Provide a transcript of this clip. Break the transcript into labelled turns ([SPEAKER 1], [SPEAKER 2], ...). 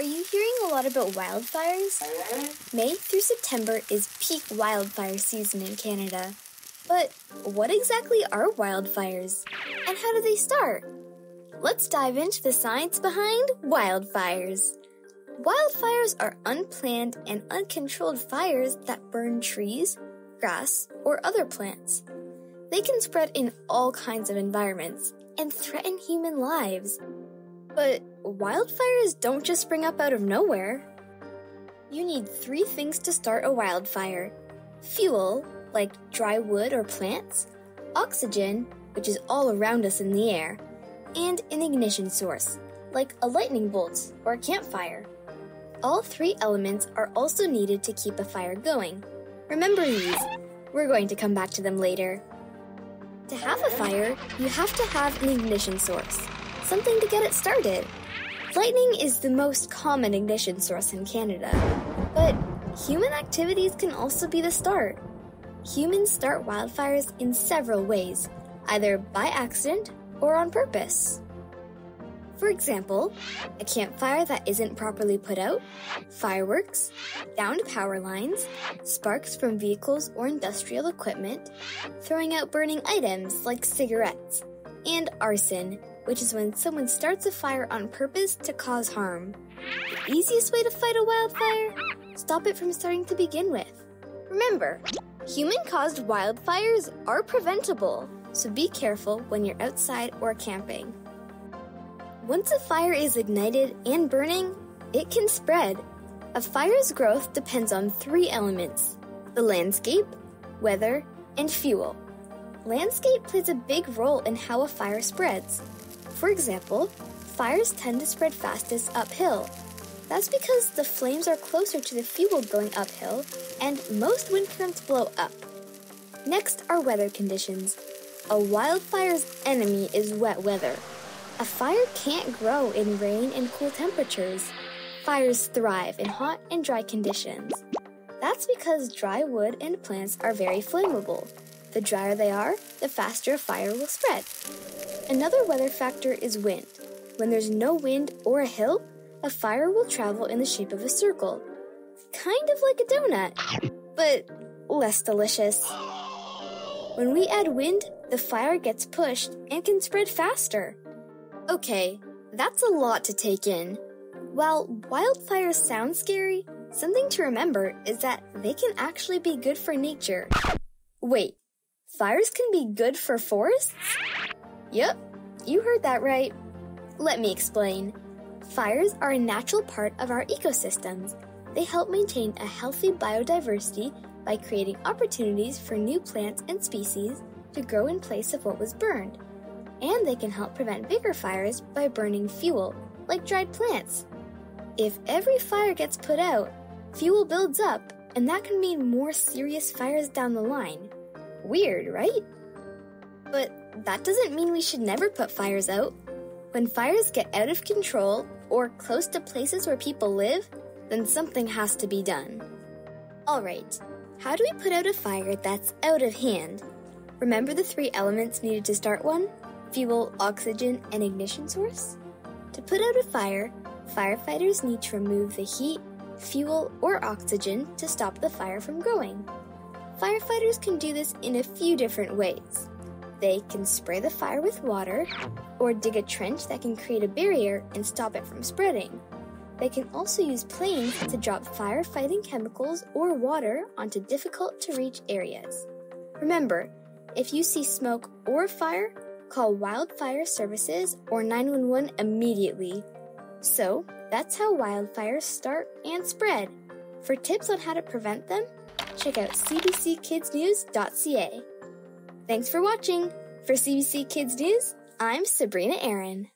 [SPEAKER 1] Are you hearing a lot about wildfires? May through September is peak wildfire season in Canada. But what exactly are wildfires? And how do they start? Let's dive into the science behind wildfires. Wildfires are unplanned and uncontrolled fires that burn trees, grass, or other plants. They can spread in all kinds of environments and threaten human lives. But wildfires don't just spring up out of nowhere. You need three things to start a wildfire fuel, like dry wood or plants, oxygen, which is all around us in the air, and an ignition source, like a lightning bolt or a campfire. All three elements are also needed to keep a fire going. Remember these. We're going to come back to them later. To have a fire, you have to have an ignition source, something to get it started. Lightning is the most common ignition source in Canada, but human activities can also be the start. Humans start wildfires in several ways, either by accident or on purpose. For example, a campfire that isn't properly put out, fireworks, downed power lines, sparks from vehicles or industrial equipment, throwing out burning items like cigarettes, and arson, which is when someone starts a fire on purpose to cause harm. The easiest way to fight a wildfire? Stop it from starting to begin with. Remember, human caused wildfires are preventable, so be careful when you're outside or camping. Once a fire is ignited and burning, it can spread. A fire's growth depends on three elements the landscape, weather, and fuel. Landscape plays a big role in how a fire spreads. For example, fires tend to spread fastest uphill. That's because the flames are closer to the fuel going uphill, and most wind currents blow up. Next are weather conditions. A wildfire's enemy is wet weather. A fire can't grow in rain and cool temperatures. Fires thrive in hot and dry conditions. That's because dry wood and plants are very flammable. The drier they are, the faster a fire will spread. Another weather factor is wind. When there's no wind or a hill, a fire will travel in the shape of a circle. Kind of like a donut, but less delicious. When we add wind, the fire gets pushed and can spread faster. Okay, that's a lot to take in. While wildfires sound scary, something to remember is that they can actually be good for nature. Wait, fires can be good for forests? Yep, you heard that right. Let me explain. Fires are a natural part of our ecosystems. They help maintain a healthy biodiversity by creating opportunities for new plants and species to grow in place of what was burned and they can help prevent bigger fires by burning fuel, like dried plants. If every fire gets put out, fuel builds up, and that can mean more serious fires down the line. Weird, right? But that doesn't mean we should never put fires out. When fires get out of control or close to places where people live, then something has to be done. Alright, how do we put out a fire that's out of hand? Remember the three elements needed to start one? fuel, oxygen, and ignition source? To put out a fire, firefighters need to remove the heat, fuel, or oxygen to stop the fire from growing. Firefighters can do this in a few different ways. They can spray the fire with water, or dig a trench that can create a barrier and stop it from spreading. They can also use planes to drop firefighting chemicals or water onto difficult to reach areas. Remember, if you see smoke or fire, Call Wildfire Services or 911 immediately. So, that's how wildfires start and spread. For tips on how to prevent them, check out cbckidsnews.ca. Thanks for watching. For CBC Kids News, I'm Sabrina Aaron.